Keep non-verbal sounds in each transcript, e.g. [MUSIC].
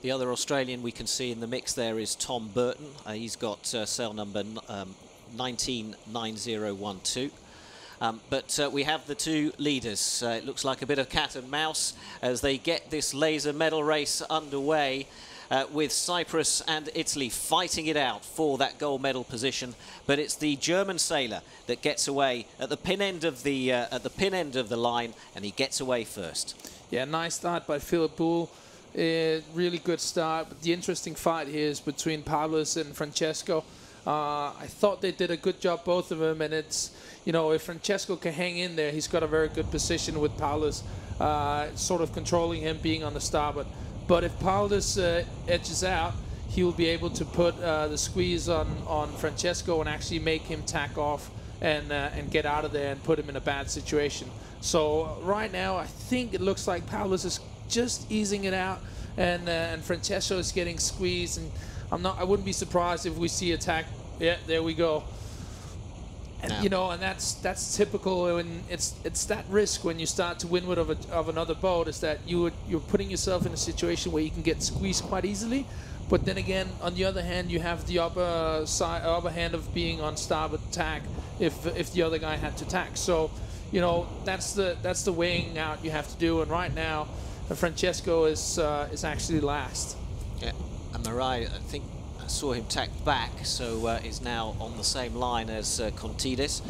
The other Australian we can see in the mix there is Tom Burton. Uh, he's got uh, cell number um, 199012. Um, but uh, we have the two leaders. Uh, it looks like a bit of cat and mouse as they get this laser medal race underway. Uh, with Cyprus and Italy fighting it out for that gold medal position, but it's the German sailor that gets away at the pin end of the uh, at the pin end of the line, and he gets away first. Yeah, nice start by Philip Buhl. Uh, really good start. But the interesting fight here is between Pavlos and Francesco. Uh, I thought they did a good job, both of them, and it's you know if Francesco can hang in there, he's got a very good position with Pavlos, uh, sort of controlling him, being on the starboard. But if Pavlos uh, edges out, he will be able to put uh, the squeeze on on Francesco and actually make him tack off and uh, and get out of there and put him in a bad situation. So right now, I think it looks like Pavlos is just easing it out, and uh, and Francesco is getting squeezed. And I'm not. I wouldn't be surprised if we see attack. Yeah, there we go. And you know, and that's that's typical. When it's it's that risk when you start to windward of a, of another boat is that you would, you're putting yourself in a situation where you can get squeezed quite easily. But then again, on the other hand, you have the upper side, upper hand of being on starboard tack if if the other guy had to tack. So, you know, that's the that's the weighing out you have to do. And right now, Francesco is uh, is actually last. Yeah, and Marrai, I think I saw him tack back, so uh, is now on the same line as uh, Kontides.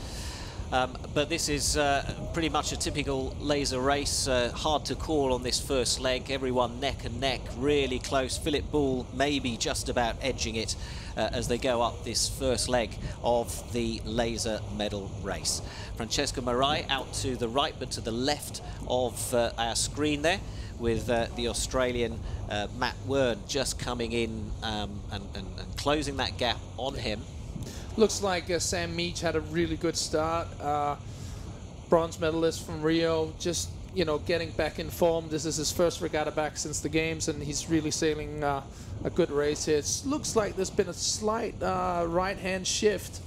Um, but this is uh, pretty much a typical laser race. Uh, hard to call on this first leg. Everyone neck and neck, really close. Philip Buhl maybe just about edging it uh, as they go up this first leg of the laser medal race. Francesco Marrai out to the right, but to the left of uh, our screen there with uh, the Australian uh, Matt Wearn just coming in um, and, and, and closing that gap on him. Looks like uh, Sam Meech had a really good start. Uh, bronze medalist from Rio, just you know getting back in form. This is his first regatta back since the games, and he's really sailing uh, a good race here. It looks like there's been a slight uh, right-hand shift,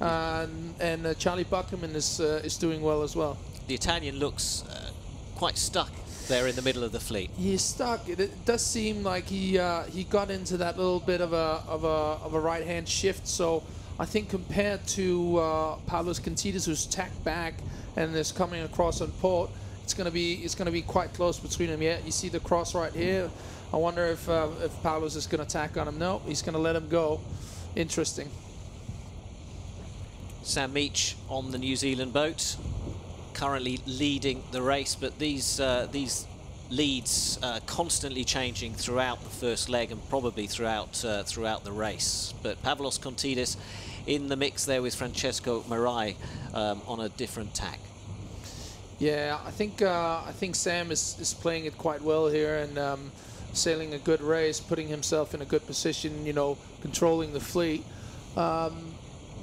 uh, and uh, Charlie Buckingham is uh, is doing well as well. The Italian looks uh, quite stuck there in the middle of the fleet. He's stuck. It, it does seem like he uh, he got into that little bit of a of a of a right hand shift. So I think compared to uh, Kontides, who's tacked back and is coming across on port, it's gonna be it's gonna be quite close between them. Yeah, you see the cross right here. I wonder if uh, if Pavlos is gonna tack on him. No, he's gonna let him go. Interesting. Sam Meech on the New Zealand boat, currently leading the race, but these uh, these leads uh, constantly changing throughout the first leg and probably throughout uh, throughout the race. But Pavlos Kontides in the mix there with Francesco Marrai um, on a different tack. Yeah, I think uh, I think Sam is, is playing it quite well here and um, sailing a good race, putting himself in a good position. You know, controlling the fleet. Um,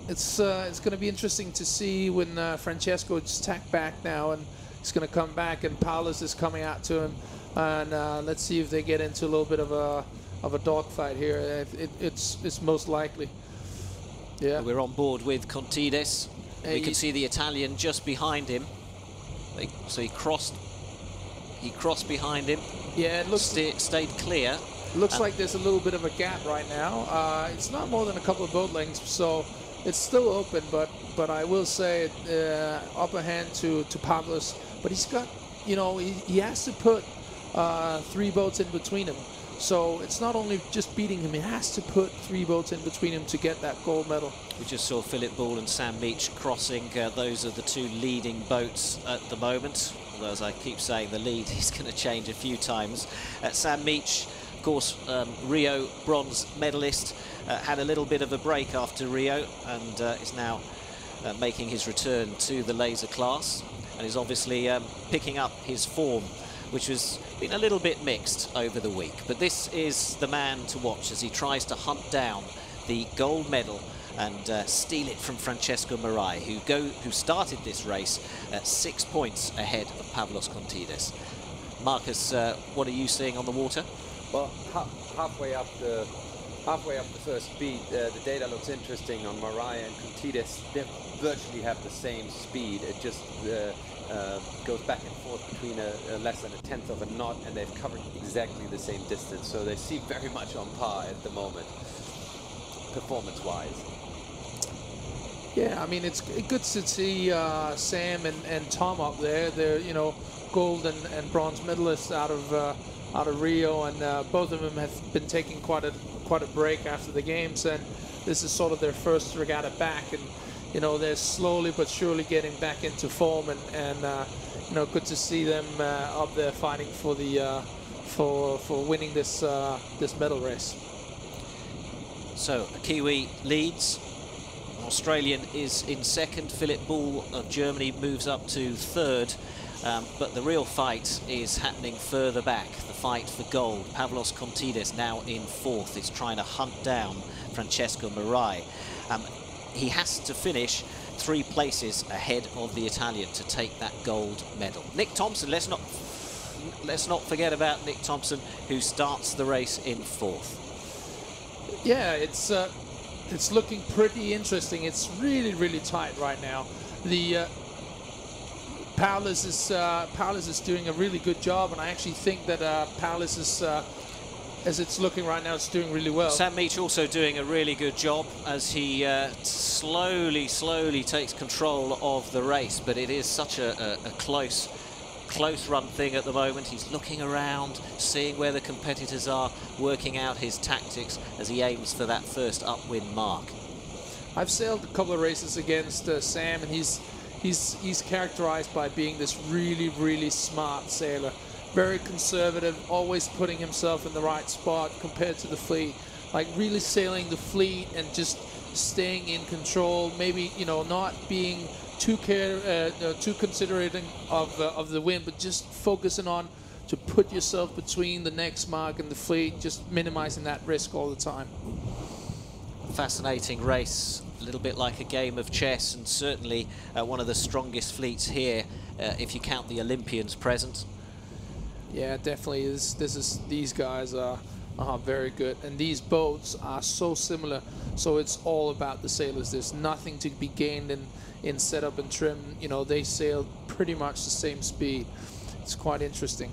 it's uh, it's going to be interesting to see when uh, Francesco is tacked back now and he's going to come back and Paulus is coming out to him and uh, let's see if they get into a little bit of a of a dogfight here. It, it, it's it's most likely. Yeah. We're on board with Kontides. We can see the Italian just behind him. They, so he crossed. He crossed behind him. Yeah, it looks sta- stayed clear. Looks like there's a little bit of a gap right now. Uh, it's not more than a couple of boat lengths, so it's still open. But but I will say uh, upper hand to to Pavlos. But he's got, you know, he, he has to put uh, three boats in between him. So it's not only just beating him; he has to put three boats in between him to get that gold medal. We just saw Philip Buhl and Sam Meech crossing. Uh, those are the two leading boats at the moment. Although, as I keep saying, the lead [LAUGHS] is going to change a few times. Uh, Sam Meech, of course, um, Rio bronze medalist, had a little bit of a break after Rio and uh, is now uh, making his return to the laser class and is obviously um, picking up his form which has been a little bit mixed over the week. But this is the man to watch as he tries to hunt down the gold medal and uh, steal it from Francesco Marrai, who go who started this race at six points ahead of Pavlos Kontides. Marcus, uh, what are you seeing on the water? Well, ha halfway up the halfway up the first speed, uh, the data looks interesting on Marrai and Kontides. They virtually have the same speed. It just uh, uh, goes back and forth between a, a less than a tenth of a knot, and they've covered exactly the same distance. So they seem very much on par at the moment, performance-wise. Yeah, I mean it's good to see uh, Sam and, and Tom up there. They're you know gold and, and bronze medalists out of uh, out of Rio, and uh, both of them have been taking quite a quite a break after the games, and this is sort of their first regatta back, and you know they're slowly but surely getting back into form, and and uh, you know good to see them uh, up there fighting for the uh, for for winning this uh, this medal race. So a Kiwi leads. An Australian is in second. Philip Buhl of Germany moves up to third. Um, but the real fight is happening further back. The fight for gold. Pavlos Kontides now in fourth. is trying to hunt down Francesco Marrai. Um, he has to finish three places ahead of the Italian to take that gold medal. Nick Thompson, let's not let's not forget about Nick Thompson, who starts the race in fourth. Yeah, it's uh, it's looking pretty interesting. It's really really tight right now. The uh, Paulus is uh, Paulus is doing a really good job, and I actually think that uh, Paulus is. Uh, as it's looking right now, it's doing really well. Sam Meech also doing a really good job as he uh, slowly, slowly takes control of the race. But it is such a, a, a close, close run thing at the moment. He's looking around, seeing where the competitors are, working out his tactics as he aims for that first upwind mark. I've sailed a couple of races against uh, Sam, and he's he's he's characterized by being this really really smart sailor, very conservative, always putting himself in the right spot compared to the fleet, like really sailing the fleet and just staying in control. Maybe you know not being too care uh, no, too considerating of uh, of the wind, but just focusing on to put yourself between the next mark and the fleet, just minimizing that risk all the time. Fascinating race, a little bit like a game of chess, and certainly uh, one of the strongest fleets here, uh, if you count the Olympians present. Yeah, definitely. This, this is these guys are are very good, and these boats are so similar. So it's all about the sailors. There's nothing to be gained in in setup and trim. You know, they sail pretty much the same speed. It's quite interesting.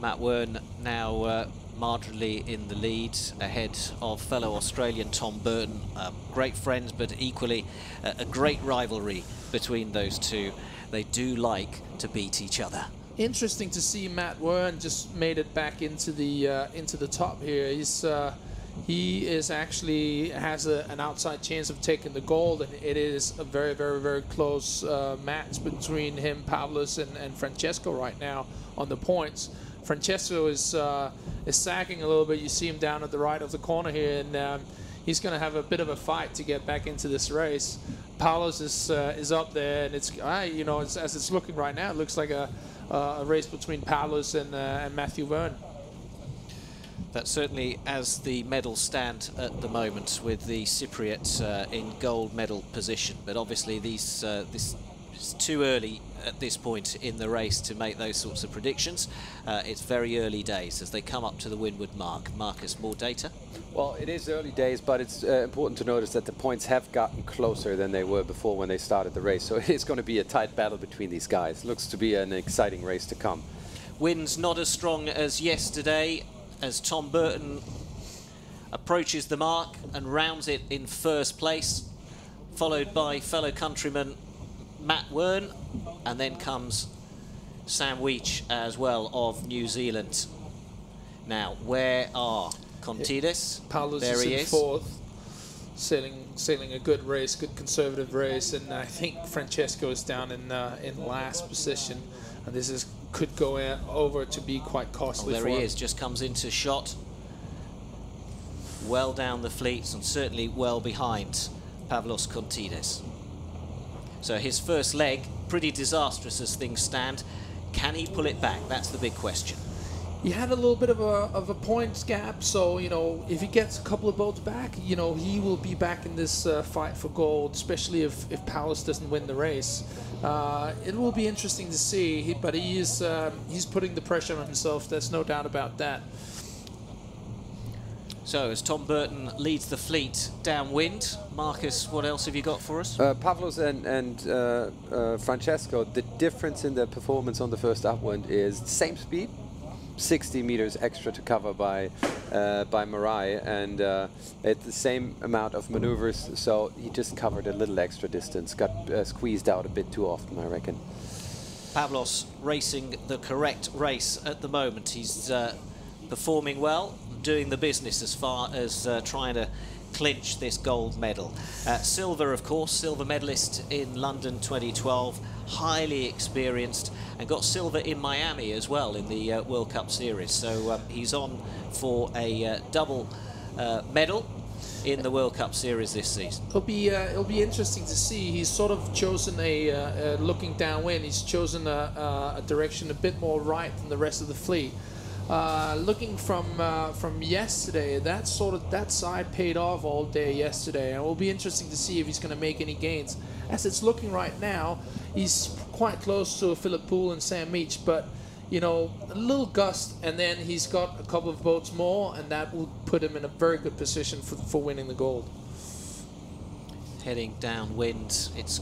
Matt Wearn now uh, marginally in the lead ahead of fellow Australian Tom Burton. Uh, great friends, but equally uh, a great rivalry between those two. They do like to beat each other. Interesting to see Matt Wearn just made it back into the uh, into the top here. He's uh, he is actually has a, an outside chance of taking the gold, and it is a very very very close uh, match between him, Pavlos, and, and Francesco right now on the points. Francesco is uh, is sagging a little bit. You see him down at the right of the corner here, and um, he's going to have a bit of a fight to get back into this race. Paulus is uh, is up there, and it's uh, you know it's, as it's looking right now, it looks like a a race between Paulus and, uh, and Matthew Wearn. That's certainly as the medals stand at the moment, with the Cypriots uh, in gold medal position. But obviously, these uh, this is too early at this point in the race to make those sorts of predictions. Uh, it's very early days as they come up to the windward mark. Marcus, more data. Well, it is early days, but it's uh, important to notice that the points have gotten closer than they were before when they started the race. So [LAUGHS] it is going to be a tight battle between these guys. Looks to be an exciting race to come. Winds not as strong as yesterday as Tom Burton approaches the mark and rounds it in first place, followed by fellow countryman Matt Wearn, and then comes Sam Meech as well of New Zealand. Now, where are Kontides? Paulus there is he in is. fourth, sailing sailing a good race, good conservative race, and I think Francesco is down in uh, in last position, and this is could go in, over to be quite costly. Oh, there he him. is, just comes into shot. Well down the fleets and certainly well behind Pavlos Kontides. So his first leg, pretty disastrous as things stand. Can he pull it back? That's the big question. He had a little bit of a of a points gap, so you know if he gets a couple of boats back, you know he will be back in this uh, fight for gold, especially if if Palace doesn't win the race. Uh, it will be interesting to see, but he is um, he's putting the pressure on himself. There's no doubt about that. So as Tom Burton leads the fleet downwind, Marcus, what else have you got for us? Uh, Pavlos and, and uh, uh, Francesco, the difference in their performance on the first upwind is same speed, 60 meters extra to cover by uh, by Marrai, and uh, at the same amount of maneuvers. So he just covered a little extra distance, got uh, squeezed out a bit too often, I reckon. Pavlos racing the correct race at the moment. He's uh, performing well, doing the business as far as uh, trying to clinch this gold medal. Uh, silver, of course, silver medalist in London 2012, highly experienced, and got silver in Miami as well in the uh, World Cup Series. So um, he's on for a uh, double uh, medal in the World Cup Series this season. It'll be uh, it'll be interesting to see. He's sort of chosen a, uh, looking downwind. He's chosen a, a, direction a bit more right than the rest of the fleet. Uh, looking from uh, from yesterday, that sort of that side paid off all day yesterday, and it will be interesting to see if he's going to make any gains. As it's looking right now, he's quite close to Philip Buhl and Sam Meech, but you know, a little gust, and then he's got a couple of boats more, and that will put him in a very good position for, for winning the gold. Heading downwind, it's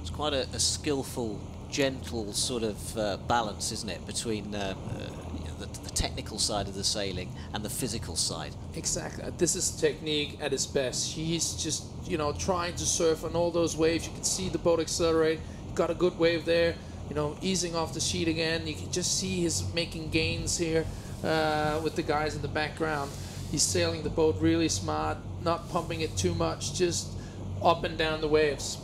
it's quite a, a skillful, gentle sort of uh, balance, isn't it, between uh, uh, the, the, technical side of the sailing and the physical side. Exactly. This is technique at its best. He's just, you know, trying to surf on all those waves. You can see the boat accelerate. Got a good wave there you know, easing off the sheet again. You can just see he's making gains here uh, with the guys in the background. He's sailing the boat really smart, not pumping it too much, just up and down the waves.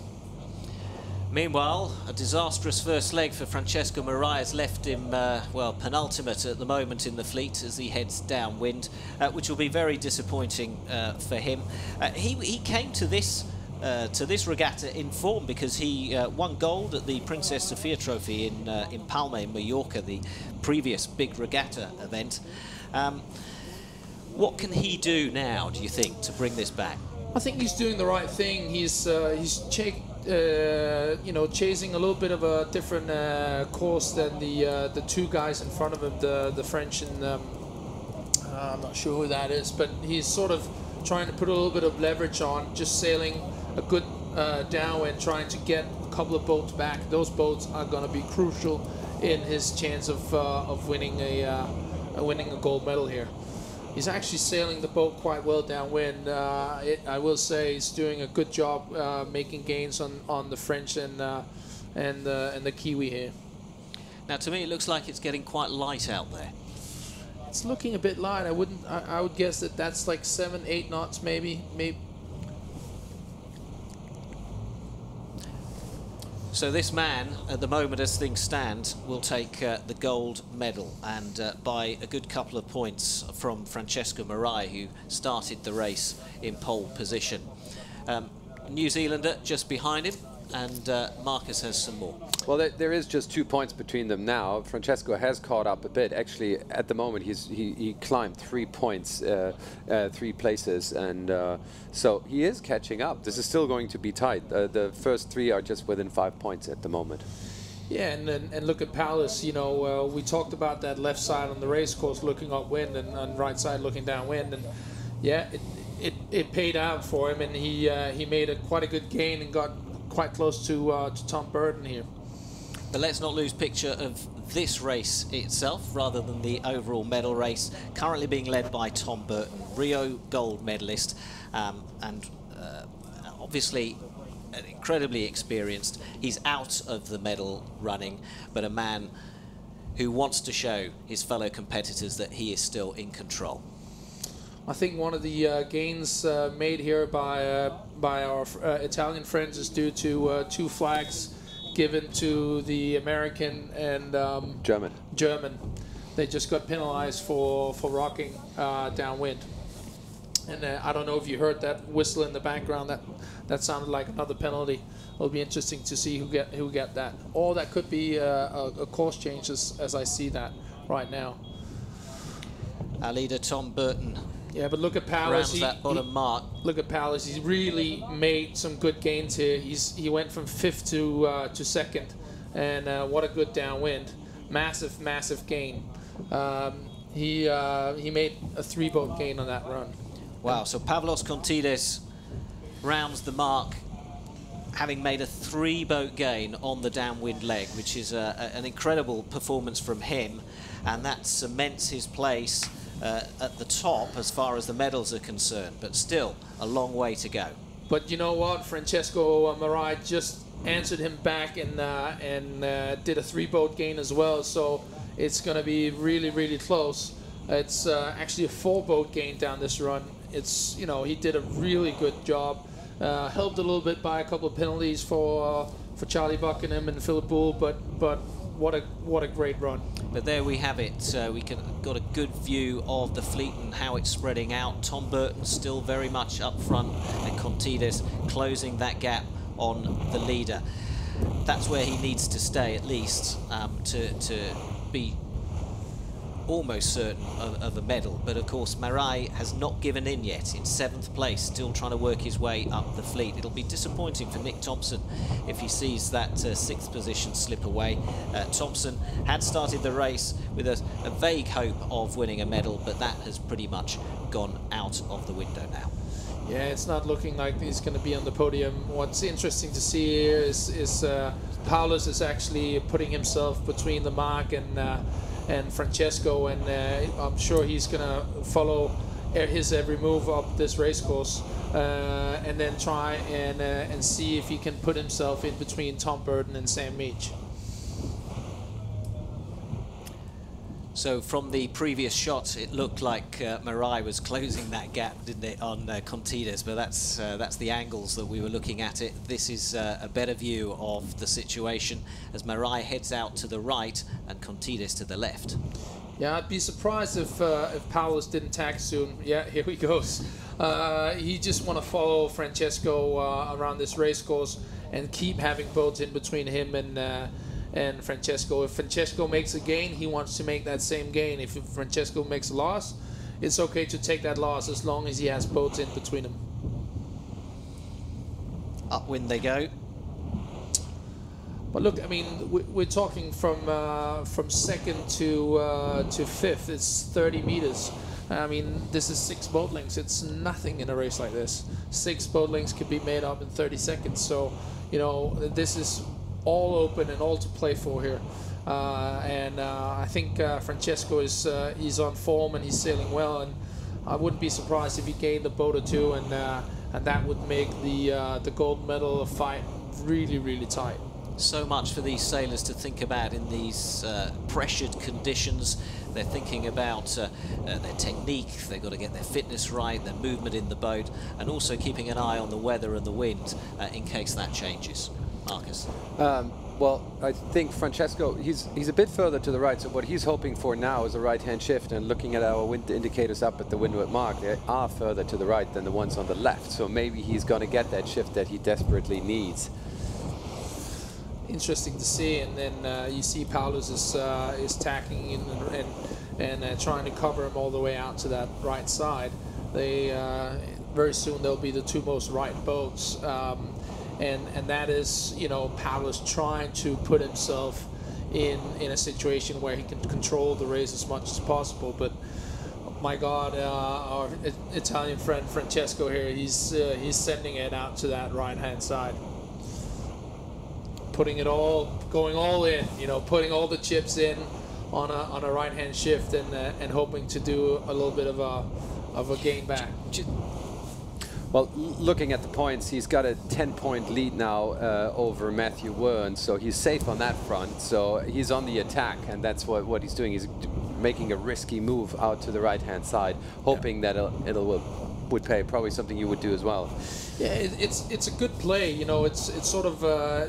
Meanwhile, a disastrous first leg for Francesco Marrai has left him, uh, well, penultimate at the moment in the fleet as he heads downwind, uh, which will be very disappointing uh, for him. Uh, he, he came to this uh, to this regatta in form because he uh, won gold at the Princess Sofia Trophy in uh, in Palma in Mallorca, the previous big regatta event. Um, what can he do now, do you think, to bring this back? I think he's doing the right thing. He's uh, he's uh, you know chasing a little bit of a different course than the the two guys in front of him, the the French and um, I'm not sure who that is, but he's sort of trying to put a little bit of leverage on, just sailing a good uh, downwind, trying to get a couple of boats back. Those boats are going to be crucial in his chance of uh, of winning a uh, winning a gold medal here. He's actually sailing the boat quite well downwind. Uh, it, I will say he's doing a good job uh, making gains on, on the French and uh, and and the Kiwi here. Now, to me, it looks like it's getting quite light out there. It's looking a bit light. I wouldn't. I, I would guess that that's like seven, eight knots, maybe, maybe So this man, at the moment as things stand, will take uh, the gold medal and uh, by a good couple of points from Francesco Marrai, who started the race in pole position. Um, New Zealander just behind him, and uh, Marcus has some more. Well, there, there is just two points between them now. Francesco has caught up a bit. Actually, at the moment, he's he, he climbed three points, uh, uh, three places, and uh, so he is catching up. This is still going to be tight. Uh, the first three are just within five points at the moment. Yeah, and, and, and look at Palace. You know, uh, we talked about that left side on the race course looking upwind and, and right side looking downwind, and yeah, it, it, it paid out for him, and he he made a quite a good gain and got quite close to, uh, to Tom Burton here. But let's not lose picture of this race itself rather than the overall medal race currently being led by Tom Burton, Rio gold medalist um, and uh, obviously incredibly experienced. He's out of the medal running, but a man who wants to show his fellow competitors that he is still in control. I think one of the uh, gains uh, made here by uh, by our uh, Italian friends is due to uh, two flags given to the American and um, German. German. They just got penalized for for rocking uh, downwind. And I don't know if you heard that whistle in the background. That that sounded like another penalty. It'll be interesting to see who get who get that. Or that could be a, a course change as, as I see that right now. Our leader Tom Burton yeah, but look at Palace. He, that bottom he, mark. Look at Palace. He's really made some good gains here. He's he went from fifth to uh, to second, and uh, what a good downwind. Massive, massive gain. Um, he uh, he made a three boat gain on that run. Wow, so Pavlos Kontides rounds the mark having made a three boat gain on the downwind leg, which is a, a, an incredible performance from him, and that cements his place uh, at the top as far as the medals are concerned, but still a long way to go. But you know what? Francesco Marrai just answered him back and uh, and uh, did a three boat gain as well. So it's going to be really really close. It's uh, actually a four boat gain down this run. It's you know he did a really good job. Uh, helped a little bit by a couple of penalties for uh, for Charlie Buckingham and Philip Buhl, but but what a what a great run. But there we have it. Uh, we can, got a good view of the fleet and how it's spreading out. Tom Burton still very much up front, and Kontides closing that gap on the leader. That's where he needs to stay at least um, to to be almost certain of, of, a medal. But of course, Marrai has not given in yet. In seventh place, still trying to work his way up the fleet. It'll be disappointing for Nick Thompson if he sees that uh, sixth position slip away. Uh, Thompson had started the race with a, a vague hope of winning a medal, but that has pretty much gone out of the window now. Yeah, it's not looking like he's going to be on the podium. What's interesting to see is, is uh, Paulus is actually putting himself between the mark and uh, and Francesco, and uh, I'm sure he's gonna follow his every move up this race course, uh, and then try and uh, and see if he can put himself in between Tom Burton and Sam Meech. So from the previous shot, it looked like uh, Marrai was closing that gap, didn't it, on uh, Kontides? But that's uh, that's the angles that we were looking at it. This is uh, a better view of the situation as Marrai heads out to the right and Kontides to the left. Yeah, I'd be surprised if uh, if Paulus didn't tack soon. Yeah, [LAUGHS] here he goes. Uh, he just want to follow Francesco uh, around this race course and keep having boats in between him and and Francesco. If Francesco makes a gain, he wants to make that same gain. If Francesco makes a loss, it's okay to take that loss as long as he has boats in between them. Upwind they go. But look, I mean, we're talking from uh, from second to uh, to fifth. It's 30 meters. I mean, this is six boat lengths. It's nothing in a race like this. Six boat lengths could be made up in 30 seconds. So, you know, this is all open and all to play for here. Uh, and uh, I think uh, Francesco is uh, he's on form and he's sailing well. And I wouldn't be surprised if he gained a boat or two, and uh, and that would make the uh, the gold medal fight really really tight. So much for these sailors to think about in these pressured conditions. They're thinking about uh, uh, their technique, they've got to get their fitness right, their movement in the boat, and also keeping an eye on the weather and the wind uh, in case that changes. Marcus? Um, well, I think Francesco, he's he's a bit further to the right, so what he's hoping for now is a right-hand shift, and looking at our wind indicators up at the windward mark, they are further to the right than the ones on the left, so maybe he's going to get that shift that he desperately needs. Interesting to see, and then uh, you see Paulus is, uh, is tacking in and, and, and uh, trying to cover him all the way out to that right side. They uh, Very soon they'll be the two most right boats. Um, and and that is you know Paulus trying to put himself in in a situation where he can control the race as much as possible. But my God, uh, our Italian friend Francesco here, he's uh, he's sending it out to that right hand side, putting it all, going all in, you know, putting all the chips in on a on a right hand shift and uh, and hoping to do a little bit of a of a gain back. Well, looking at the points, he's got a 10-point lead now uh, over Matthew Wearn, so he's safe on that front. So he's on the attack, and that's what, what he's doing. He's making a risky move out to the right-hand side, hoping yeah. that it'll, it'll would pay. Probably something you would do as well. Yeah, it, it's it's a good play. You know, it's it's sort of uh,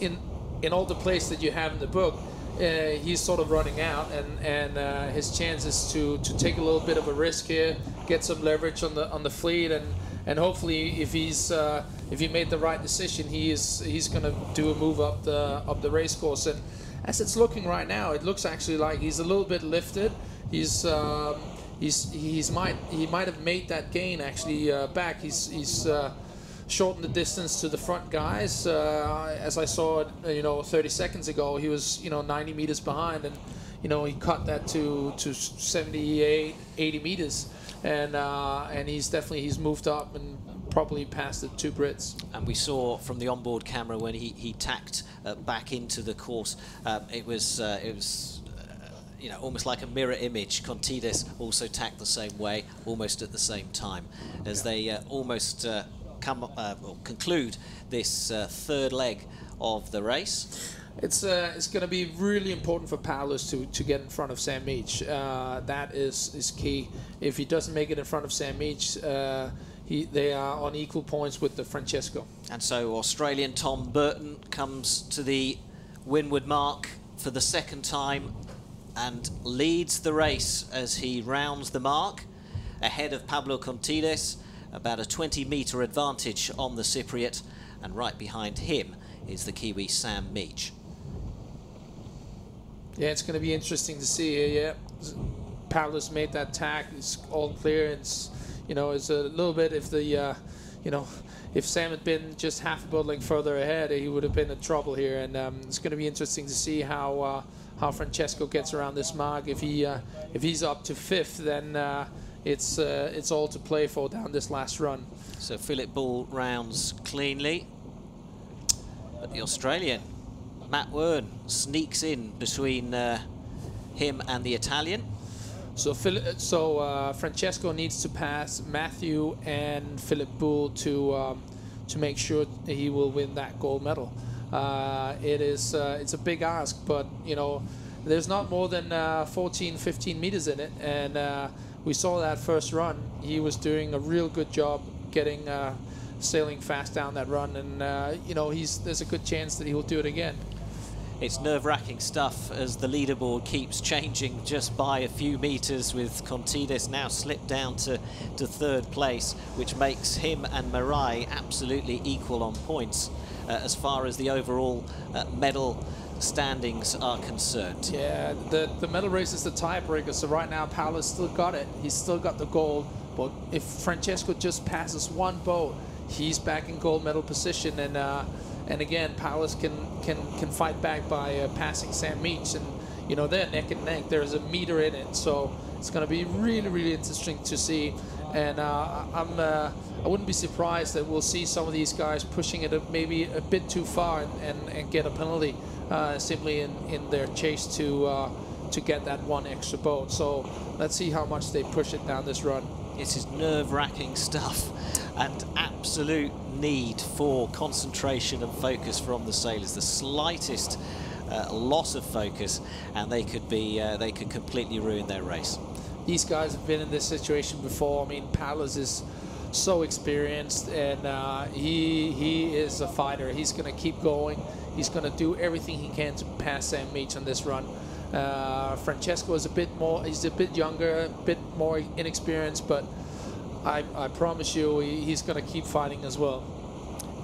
in in all the plays that you have in the book. Uh, he's sort of running out, and and uh, his chances to to take a little bit of a risk here, get some leverage on the on the fleet, and and hopefully if he's uh, if he made the right decision, he is he's going to do a move up the up the race course. And as it's looking right now, it looks actually like he's a little bit lifted. He's um, he's he's might he might have made that gain actually uh, back. He's he's uh, shortened the distance to the front guys. Uh, as I saw it, you know, 30 seconds ago, he was you know 90 meters behind and you know, he cut that to to 78, 80 meters, and uh, and he's definitely he's moved up and probably past the two Brits. And we saw from the onboard camera when he, he tacked uh, back into the course, um, it was uh, it was uh, you know almost like a mirror image. Kontides also tacked the same way, almost at the same time, as they uh, almost uh, come uh, conclude this uh, third leg of the race. It's uh, it's going to be really important for Paulus to, to get in front of Sam Meech. Uh, that is, is key. If he doesn't make it in front of Sam Meech, uh, he, they are on equal points with the Francesco. And so Australian Tom Burton comes to the windward mark for the second time and leads the race as he rounds the mark ahead of Pablo Kontides, about a 20 metre advantage on the Cypriot, and right behind him is the Kiwi Sam Meech. Yeah, it's going to be interesting to see. Yeah, Paulus made that tack. It's all clear. It's you know, it's a little bit if the uh, you know if Sam had been just half a length further ahead, he would have been in trouble here. And um, it's going to be interesting to see how uh, how Francesco gets around this mark. If he uh, if he's up to fifth, then uh, it's uh, it's all to play for down this last run. So Philip Buhl rounds cleanly, but the Australian Matt Wearn sneaks in between uh, him and the Italian. So, so uh, Francesco needs to pass Matthew and Philip Buhl to um, to make sure he will win that gold medal. Uh, it is uh, it's a big ask, but you know there's not more than uh, 14, 15 meters in it, and uh, we saw that first run. He was doing a real good job getting sailing fast down that run, and you know he's there's a good chance that he will do it again it's nerve-wracking stuff as the leaderboard keeps changing just by a few meters with Kontides now slipped down to, to third place, which makes him and Marrai absolutely equal on points uh, as far as the overall uh, medal standings are concerned. Yeah, the, the medal race is the tiebreaker, so right now Paolo's still got it. He's still got the gold, but if Francesco just passes one boat, he's back in gold medal position, and uh, and again, Paulus can can can fight back by uh, passing Sam Meech, and you know they're neck and neck. There's a meter in it, so it's going to be really really interesting to see. And uh, I'm uh, I wouldn't be surprised that we'll see some of these guys pushing it maybe a bit too far and, and, and get a penalty uh, simply in, in their chase to uh, to get that one extra boat. So let's see how much they push it down this run. This is nerve-wracking stuff and absolute need for concentration and focus from the sailors. The slightest uh, loss of focus and they could be uh, they could completely ruin their race. These guys have been in this situation before. I mean, Palas is so experienced and uh, he he is a fighter. He's going to keep going. He's going to do everything he can to pass Sam Meech on this run. Uh, Francesco is a bit more, he's a bit younger, a bit more inexperienced, but I, I promise you he, he's going to keep fighting as well.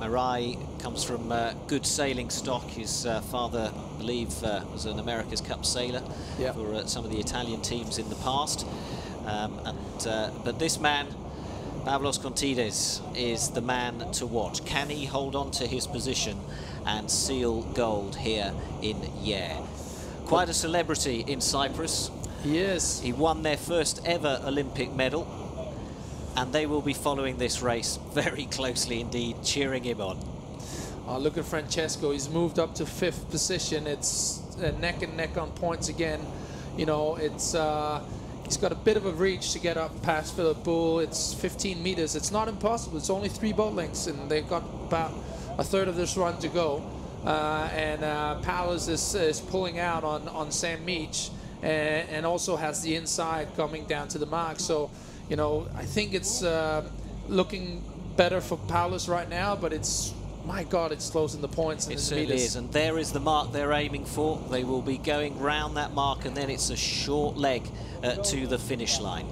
Marrai comes from uh, good sailing stock. His uh, father, I believe, uh, was an America's Cup sailor yep. for uh, some of the Italian teams in the past. Um, and uh, But this man, Pavlos Kontides, is the man to watch. Can he hold on to his position and seal gold here in Hyères? Quite a celebrity in Cyprus. Yes. He won their first ever Olympic medal and they will be following this race very closely indeed, cheering him on. Oh, look at Francesco. He's moved up to fifth position. It's uh, neck and neck on points again. You know, it's uh, he's got a bit of a reach to get up past Philip Buhl. It's 15 meters. It's not impossible. It's only three boat lengths, and they've got about a third of this run to go. Uh, and uh, Powers is, is pulling out on, on Sam Meech and, and also has the inside coming down to the mark. So you know, I think it's uh, looking better for Paulus right now, but it's my God, it's closing the points. And it certainly meters. is, and there is the mark they're aiming for. They will be going round that mark, and then it's a short leg uh, to the finish line.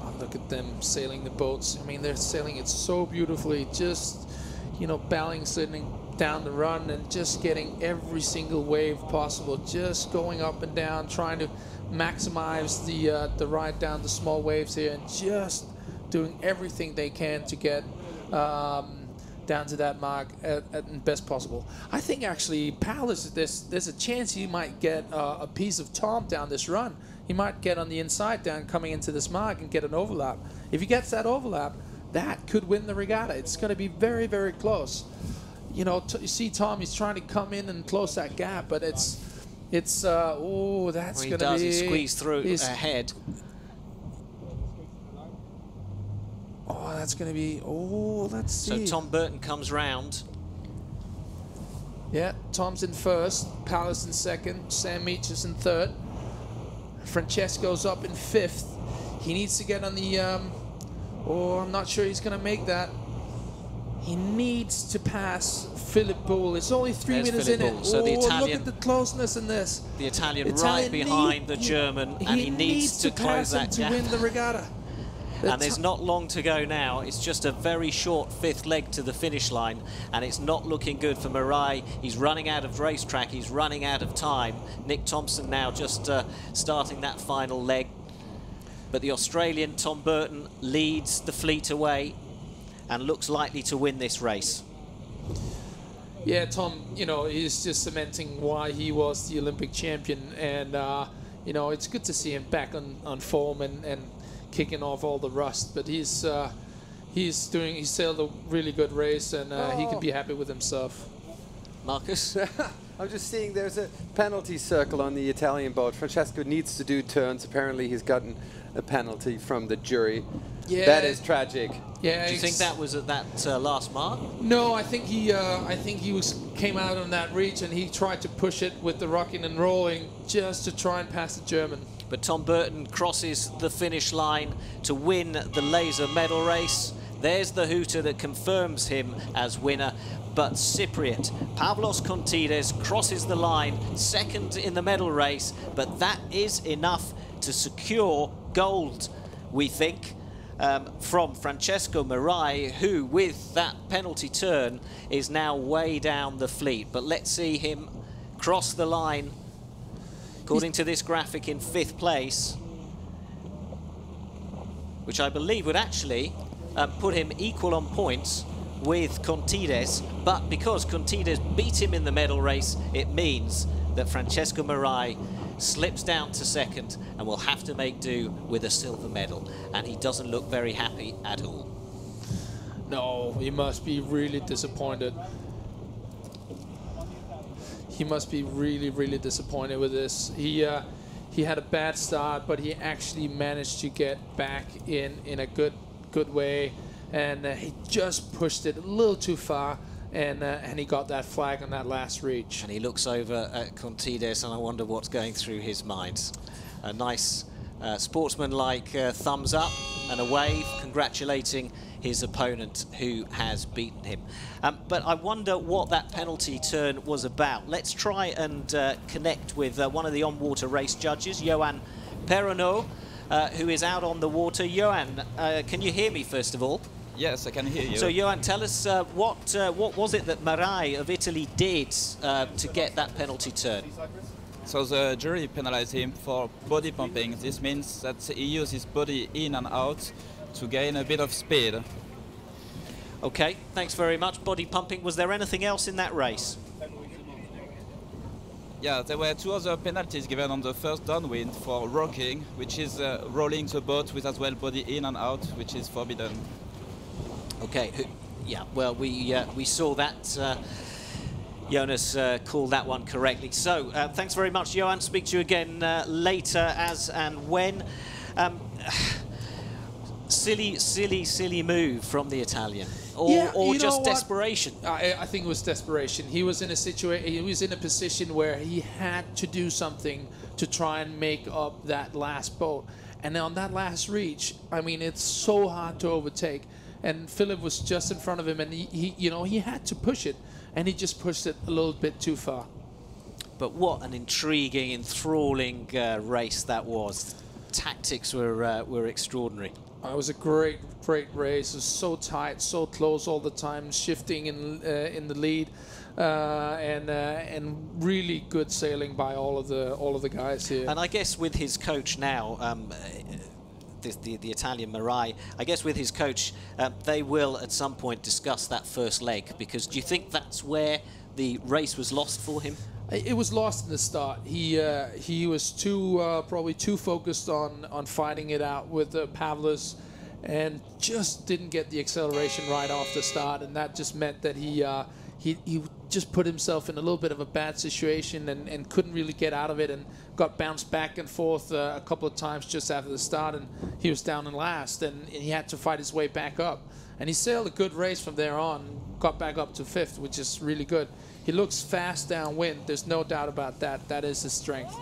Oh, look at them sailing the boats. I mean, they're sailing it so beautifully, just, you know, balancing down the run and just getting every single wave possible, just going up and down, trying to maximize the uh, the ride down the small waves here and just doing everything they can to get um, down to that mark at, at best possible. I think actually Palace, there's there's a chance he might get uh, a piece of Tom down this run. He might get on the inside down coming into this mark and get an overlap. If he gets that overlap, that could win the regatta. It's going to be very very close. You know, t- you see Tom, he's trying to come in and close that gap, but it's it's uh, oh that's Well, going to be He squeeze through he's- ahead. Oh, that's going to be oh let's So. Tom Burton comes round. Yeah, Tom's in first, Palace in second, Sam Meech is in third. Francesco's up in fifth. He needs to get on the. Um, oh, I'm not sure he's going to make that. He needs to pass Philip Buhl. It's only three There's meters Philip in Buhl. it. So oh, the look Italian- at the closeness in this. The Italian, Italian right behind need- the German, and he needs, to, close pass him that to gap. win the regatta. The And there's not long to go now. It's just a very short fifth leg to the finish line, and it's not looking good for Marrai. He's running out of racetrack. He's running out of time. Nick Thompson now just uh, starting that final leg. But the Australian Tom Burton leads the fleet away and looks likely to win this race. Yeah, Tom, you know, he's just cementing why he was the Olympic champion. And, uh, you know, it's good to see him back on, on form and, and kicking off all the rust. But he's uh, he's doing, he sailed a really good race and uh, he can be happy with himself. Marcus? [LAUGHS] I'm just seeing there's a penalty circle on the Italian boat. Francesco needs to do turns. Apparently, he's gotten a penalty from the jury. Yeah. That is tragic. Yeah, Do you think that was at that uh, last mark? No, I think he, uh, I think he was came out on that reach and he tried to push it with the rocking and rolling just to try and pass the German. But Tom Burton crosses the finish line to win the laser medal race. There's the hooter that confirms him as winner. But Cypriot, Pavlos Kontides crosses the line, second in the medal race. But that is enough to secure gold, we think, um, from Francesco Marrai, who, with that penalty turn, is now way down the fleet. But let's see him cross the line according to this graphic, in fifth place, which I believe would actually um, put him equal on points with Kontides. But because Kontides beat him in the medal race, it means that Francesco Marrai slips down to second and will have to make do with a silver medal. And he doesn't look very happy at all. No, he must be really disappointed. He must be really, really disappointed with this. He uh, he had a bad start, but he actually managed to get back in in a good good way, and uh, he just pushed it a little too far, and uh, and he got that flag on that last reach. And he looks over at Kontides, and I wonder what's going through his mind. A nice uh, sportsman-like uh, thumbs up and a wave, congratulating his opponent who has beaten him. Um, but I wonder what that penalty turn was about. Let's try and uh, connect with uh, one of the on-water race judges, Johan Perronneau, uh, who is out on the water. Johan, uh, can you hear me first of all? Yes, I can hear you. So, Johan, tell us uh, what uh, what was it that Marrai of Italy did uh, to get that penalty turn? So the jury penalized him for body pumping. This means that he used his body in and out to gain a bit of speed. Okay, thanks very much. Body pumping. Was there anything else in that race? Yeah, there were two other penalties given on the first downwind for rocking, which is uh, rolling the boat with as well body in and out, which is forbidden. Okay, yeah. Well, we uh, we saw that. Uh, Jonas uh, called that one correctly. So, uh, thanks very much, Johan. Speak to you again uh, later, as and when. Um, [SIGHS] silly, silly, silly move from the Italian, or, Yeah, or just desperation. I, I think it was desperation. He was in a situation. He was in a position where he had to do something to try and make up that last boat. And on that last reach, I mean, it's so hard to overtake. And Philip was just in front of him, and he, he you know, he had to push it, and he just pushed it a little bit too far. But what an intriguing, enthralling uh, race that was. Tactics were uh, were extraordinary. It was a great, great race. It was so tight, so close all the time, shifting in uh, in the lead, uh, and uh, and really good sailing by all of the all of the guys here. And I guess with his coach now, um, the, the, the Italian Marrai. I guess with his coach, uh, they will at some point discuss that first leg because do you think that's where the race was lost for him? It was lost in the start. He uh, he was too uh, probably too focused on on fighting it out with uh, Pavlos, and just didn't get the acceleration right off the start, and that just meant that he uh, he he just put himself in a little bit of a bad situation and, and couldn't really get out of it, and got bounced back and forth uh, a couple of times just after the start, and he was down in last, and, and he had to fight his way back up, and he sailed a good race from there on, got back up to fifth, which is really good. He looks fast downwind. There's no doubt about that. That is his strength.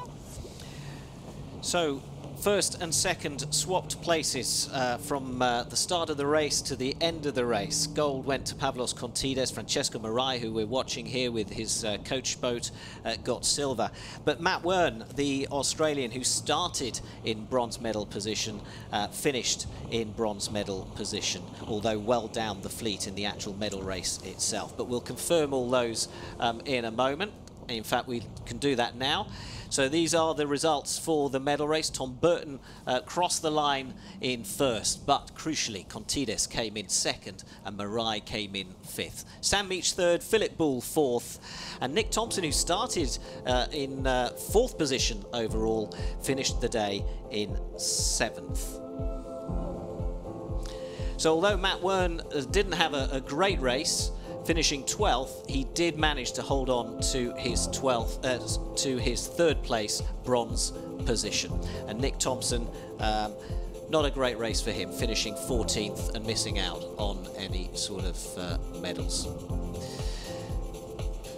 So, first and second swapped places uh, from uh, the start of the race to the end of the race. Gold went to Pavlos Kontides. Francesco Marrai, who we're watching here with his uh, coach boat, uh, got silver. But Matt Wearn, the Australian who started in bronze medal position, uh, finished in bronze medal position, although well down the fleet in the actual medal race itself. But we'll confirm all those um, in a moment. In fact, we can do that now. So these are the results for the medal race. Tom Burton uh, crossed the line in first, but crucially, Kontides came in second and Marrai came in fifth. Sam Meech third, Philip Buhl fourth, and Nick Thompson, who started uh, in uh, fourth position overall, finished the day in seventh. So although Matt Wearn uh, didn't have a, a great race, finishing 12th, he did manage to hold on to his 12th, uh, to his third place bronze position. And Nick Thompson, um, not a great race for him, finishing 14th and missing out on any sort of uh, medals.